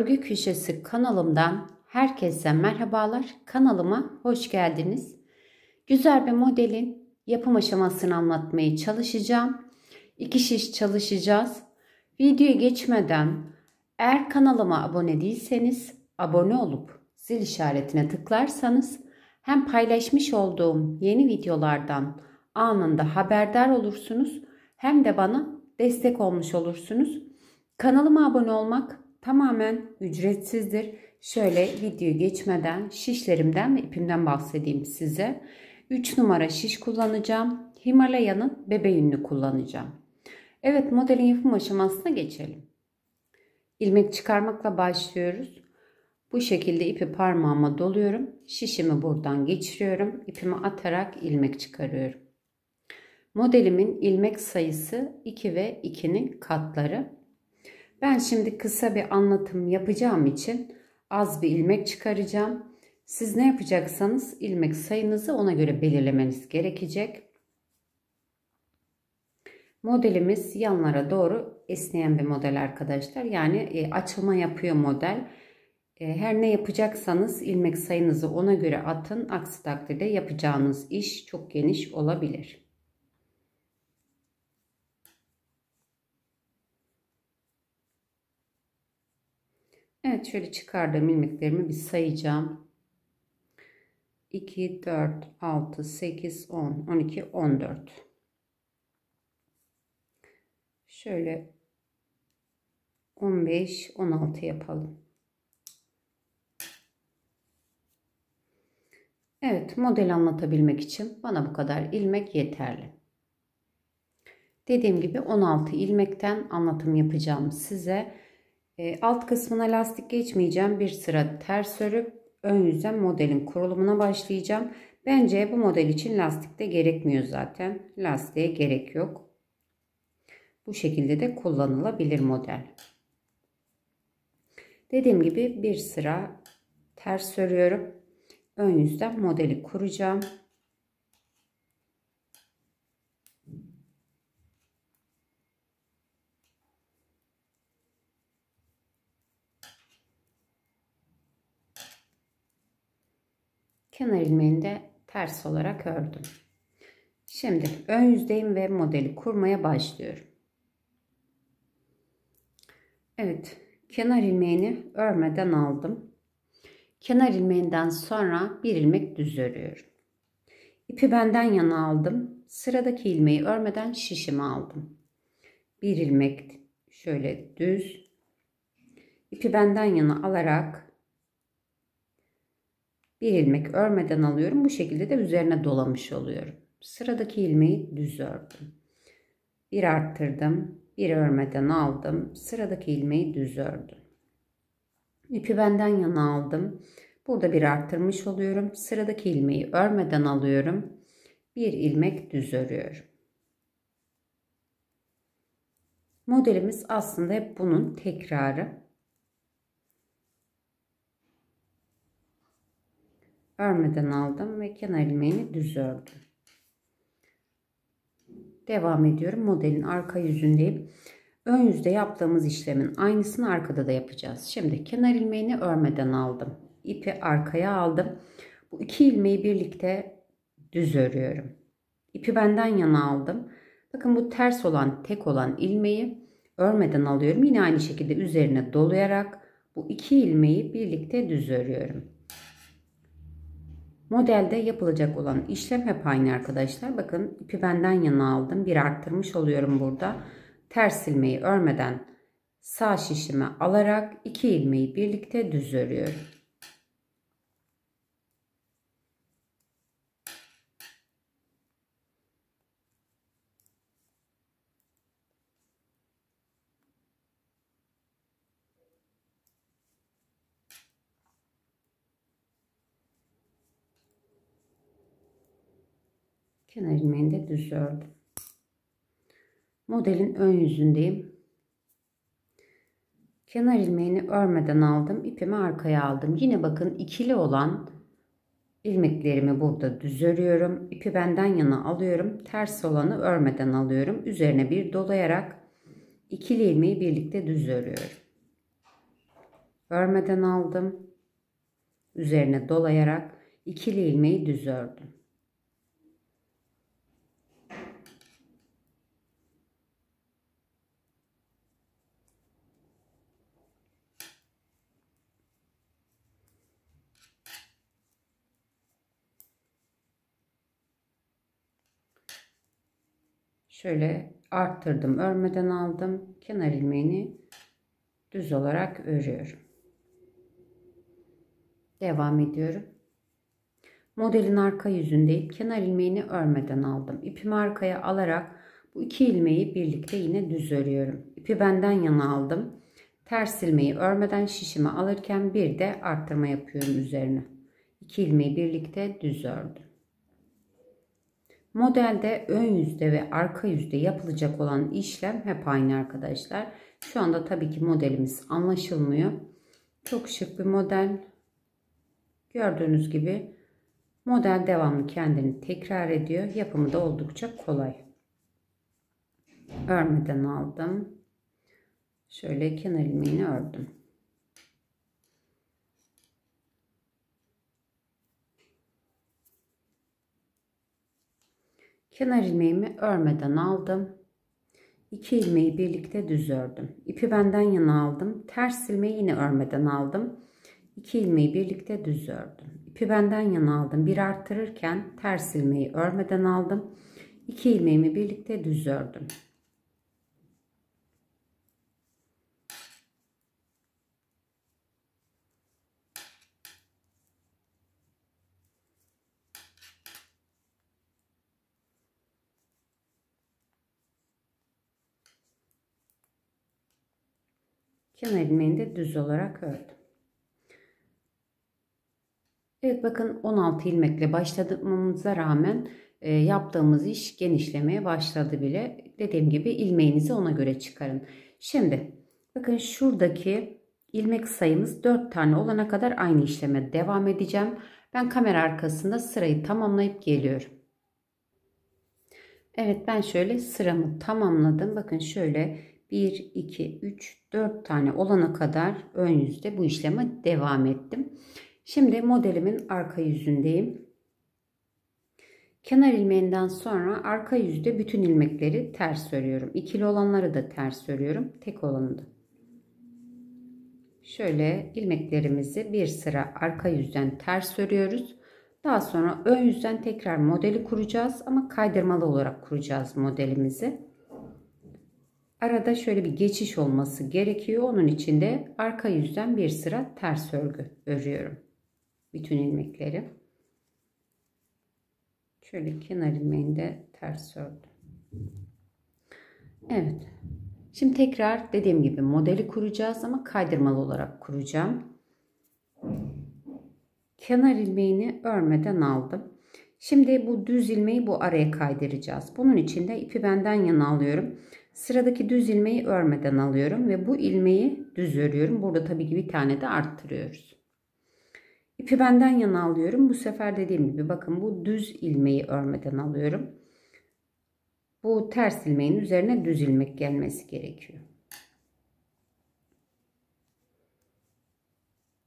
Örgü Köşesi kanalımdan herkese merhabalar. Kanalıma hoş geldiniz. Güzel bir modelin yapım aşamasını anlatmaya çalışacağım. İki şiş çalışacağız. Videoya geçmeden eğer kanalıma abone değilseniz abone olup zil işaretine tıklarsanız hem paylaşmış olduğum yeni videolardan anında haberdar olursunuz hem de bana destek olmuş olursunuz. Kanalıma abone olmak tamamen ücretsizdir. Şöyle video geçmeden şişlerimden ve ipimden bahsedeyim size. 3 numara şiş kullanacağım. Himalaya'nın bebe yünlü kullanacağım. Evet modelin yapım aşamasına geçelim. İlmek çıkarmakla başlıyoruz. Bu şekilde ipi parmağıma doluyorum. Şişimi buradan geçiriyorum. İpimi atarak ilmek çıkarıyorum. Modelimin ilmek sayısı 2 ve 2'nin katları. Ben şimdi kısa bir anlatım yapacağım için az bir ilmek çıkaracağım. Siz ne yapacaksanız ilmek sayınızı ona göre belirlemeniz gerekecek. Modelimiz yanlara doğru esneyen bir model arkadaşlar. Yani e, açılma yapıyor model. E, her ne yapacaksanız ilmek sayınızı ona göre atın. Aksi takdirde yapacağınız iş çok geniş olabilir. Evet şöyle çıkardığım ilmeklerimi bir sayacağım. 2, 4, 6, 8, 10, 12, 14. Şöyle 15, 16 yapalım. Evet model anlatabilmek için bana bu kadar ilmek yeterli. Dediğim gibi 16 ilmekten anlatım yapacağım size. E, alt kısmına lastik geçmeyeceğim. Bir sıra ters örüp ön yüzden modelin kurulumuna başlayacağım. Bence bu model için lastik de gerekmiyor zaten. Lastiğe gerek yok. Bu şekilde de kullanılabilir model. Dediğim gibi bir sıra ters örüyorum. Ön yüzden modeli kuracağım. Kenar ilmeğini de ters olarak ördüm. Şimdi ön yüzdeyim ve modeli kurmaya başlıyorum. Evet kenar ilmeğini örmeden aldım. Kenar ilmeğinden sonra bir ilmek düz örüyorum. İpi benden yana aldım. Sıradaki ilmeği örmeden şişimi aldım. Bir ilmek şöyle düz. İpi benden yana alarak bir ilmek örmeden alıyorum. Bu şekilde de üzerine dolamış oluyorum. Sıradaki ilmeği düz ördüm. Bir arttırdım. Bir örmeden aldım. Sıradaki ilmeği düz ördüm. İpi benden yana aldım. Burada bir arttırmış oluyorum. Sıradaki ilmeği örmeden alıyorum. Bir ilmek düz örüyorum. Modelimiz aslında hep bunun tekrarı. Örmeden aldım ve kenar ilmeğini düz ördüm. Devam ediyorum. Modelin arka yüzündeyim. Ön yüzde yaptığımız işlemin aynısını arkada da yapacağız. Şimdi kenar ilmeğini örmeden aldım. İpi arkaya aldım. Bu iki ilmeği birlikte düz örüyorum. İpi benden yana aldım. Bakın bu ters olan tek olan ilmeği örmeden alıyorum. Yine aynı şekilde üzerine dolayarak bu iki ilmeği birlikte düz örüyorum. Modelde yapılacak olan işlem hep aynı arkadaşlar. Bakın ipi benden yana aldım. Bir arttırmış oluyorum burada. Ters ilmeği örmeden sağ şişime alarak iki ilmeği birlikte düz örüyorum. Kenar ilmeğini de düz ördüm. Modelin ön yüzündeyim. Kenar ilmeğini örmeden aldım. ipimi arkaya aldım. Yine bakın ikili olan ilmeklerimi burada düz örüyorum. İpi benden yana alıyorum. Ters olanı örmeden alıyorum. Üzerine bir dolayarak ikili ilmeği birlikte düz örüyorum. örmeden aldım. Üzerine dolayarak ikili ilmeği düz ördüm. Şöyle arttırdım. Örmeden aldım. Kenar ilmeğini düz olarak örüyorum. Devam ediyorum. Modelin arka yüzündeyim. Kenar ilmeğini örmeden aldım. İpimi arkaya alarak bu iki ilmeği birlikte yine düz örüyorum. İpi benden yana aldım. Ters ilmeği örmeden şişimi alırken bir de arttırma yapıyorum üzerine. İki ilmeği birlikte düz ördüm. Modelde ön yüzde ve arka yüzde yapılacak olan işlem hep aynı arkadaşlar. Şu anda tabii ki modelimiz anlaşılmıyor. Çok şık bir model. Gördüğünüz gibi model devamlı kendini tekrar ediyor. Yapımı da oldukça kolay. Örmeden aldım. Şöyle kenar ilmeğini ördüm. Kenar ilmeğimi örmeden aldım. İki ilmeği birlikte düz ördüm. İpi benden yana aldım. Ters ilmeği yine örmeden aldım. İki ilmeği birlikte düz ördüm. İpi benden yana aldım. Bir arttırırken ters ilmeği örmeden aldım. İki ilmeğimi birlikte düz ördüm. Kenar ilmeğini de düz olarak ördüm. Evet bakın 16 ilmekle başladığımıza rağmen e, yaptığımız iş genişlemeye başladı bile. Dediğim gibi ilmeğinizi ona göre çıkarın. Şimdi bakın şuradaki ilmek sayımız 4 tane olana kadar aynı işleme devam edeceğim. Ben kamera arkasında sırayı tamamlayıp geliyorum. Evet ben şöyle sıramı tamamladım. Bakın şöyle 1, 2, 3, 4 tane olana kadar ön yüzde bu işleme devam ettim. Şimdi modelimin arka yüzündeyim. Kenar ilmeğinden sonra arka yüzde bütün ilmekleri ters örüyorum. İkili olanları da ters örüyorum. Tek olanı da. Şöyle ilmeklerimizi bir sıra arka yüzden ters örüyoruz. Daha sonra ön yüzden tekrar modeli kuracağız ama kaydırmalı olarak kuracağız modelimizi. Arada şöyle bir geçiş olması gerekiyor. Onun için de arka yüzden bir sıra ters örgü örüyorum. Bütün ilmekleri. Şöyle kenar ilmeğinde ters ördüm. Evet. Şimdi tekrar dediğim gibi modeli kuracağız ama kaydırmalı olarak kuracağım. Kenar ilmeğini örmeden aldım. Şimdi bu düz ilmeği bu araya kaydıracağız. Bunun için de ipi benden yana alıyorum. Sıradaki düz ilmeği örmeden alıyorum ve bu ilmeği düz örüyorum. Burada tabii ki bir tane de arttırıyoruz. İpi benden yana alıyorum. Bu sefer dediğim gibi bakın bu düz ilmeği örmeden alıyorum. Bu ters ilmeğin üzerine düz ilmek gelmesi gerekiyor.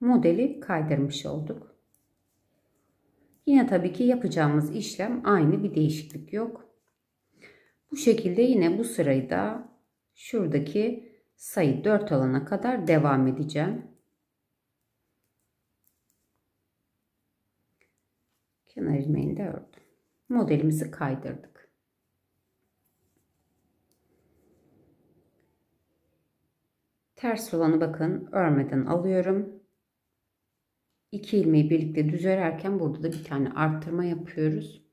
Modeli kaydırmış olduk. Yine tabii ki yapacağımız işlem aynı bir değişiklik yok. Bu şekilde yine bu sırayı da şuradaki sayı 4 alana kadar devam edeceğim. Kenar ilmeğini de ördüm. Modelimizi kaydırdık. Ters olanı bakın örmeden alıyorum. İki ilmeği birlikte düz örerken burada da bir tane arttırma yapıyoruz.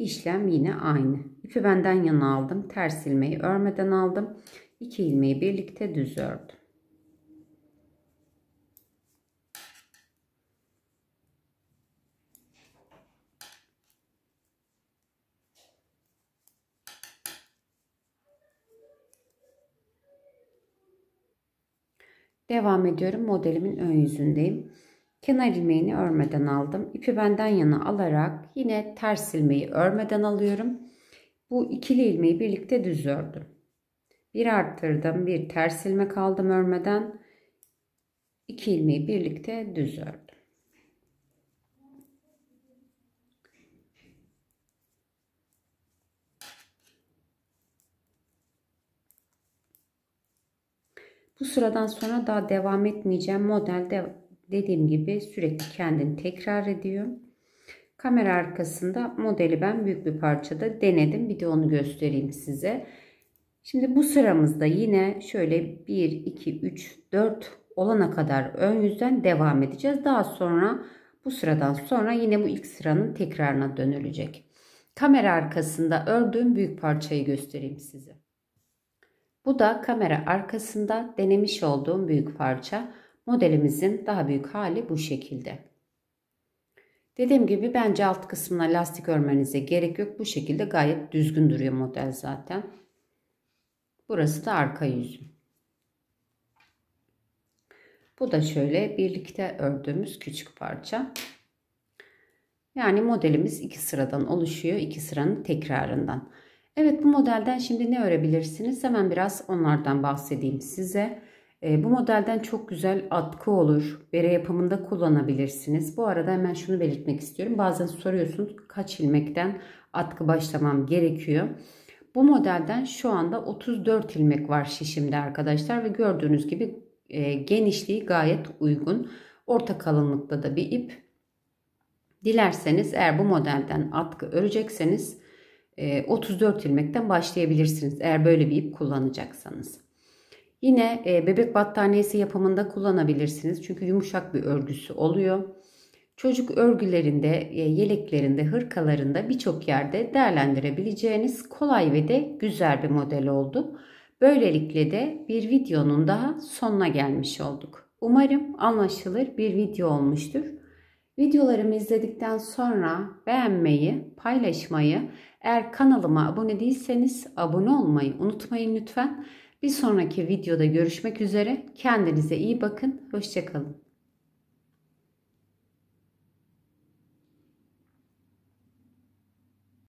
İşlem yine aynı. İpi benden yana aldım. Ters ilmeği örmeden aldım. 2 ilmeği birlikte düz ördüm. Devam ediyorum. Modelimin ön yüzündeyim. Kenar ilmeğini örmeden aldım. İpi benden yana alarak yine ters ilmeği örmeden alıyorum. Bu ikili ilmeği birlikte düz ördüm. Bir arttırdım. Bir ters ilmek aldım örmeden. 2 ilmeği birlikte düz ördüm. Bu sıradan sonra daha devam etmeyeceğim. Modelde dediğim gibi sürekli kendini tekrar ediyor. Kamera arkasında modeli ben büyük bir parçada denedim. Bir de onu göstereyim size. Şimdi bu sıramızda yine şöyle 1, 2, 3, 4 olana kadar ön yüzden devam edeceğiz. Daha sonra bu sıradan sonra yine bu ilk sıranın tekrarına dönülecek. Kamera arkasında ördüğüm büyük parçayı göstereyim size. Bu da kamera arkasında denemiş olduğum büyük parça. Modelimizin daha büyük hali bu şekilde. Dediğim gibi bence alt kısmına lastik örmenize gerek yok. Bu şekilde gayet düzgün duruyor model zaten. Burası da arka yüzü. Bu da şöyle birlikte ördüğümüz küçük parça. Yani modelimiz iki sıradan oluşuyor. iki sıranın tekrarından. Evet bu modelden şimdi ne örebilirsiniz? Hemen biraz onlardan bahsedeyim size. E, bu modelden çok güzel atkı olur. Bere yapımında kullanabilirsiniz. Bu arada hemen şunu belirtmek istiyorum. Bazen soruyorsunuz kaç ilmekten atkı başlamam gerekiyor. Bu modelden şu anda 34 ilmek var şişimde arkadaşlar ve gördüğünüz gibi e, genişliği gayet uygun. Orta kalınlıkta da bir ip. Dilerseniz eğer bu modelden atkı örecekseniz 34 e, ilmekten başlayabilirsiniz eğer böyle bir ip kullanacaksanız. Yine e, bebek battaniyesi yapımında kullanabilirsiniz. Çünkü yumuşak bir örgüsü oluyor. Çocuk örgülerinde, e, yeleklerinde, hırkalarında birçok yerde değerlendirebileceğiniz kolay ve de güzel bir model oldu. Böylelikle de bir videonun daha sonuna gelmiş olduk. Umarım anlaşılır bir video olmuştur. Videolarımı izledikten sonra beğenmeyi, paylaşmayı, eğer kanalıma abone değilseniz abone olmayı unutmayın lütfen. Bir sonraki videoda görüşmek üzere. Kendinize iyi bakın. Hoşçakalın.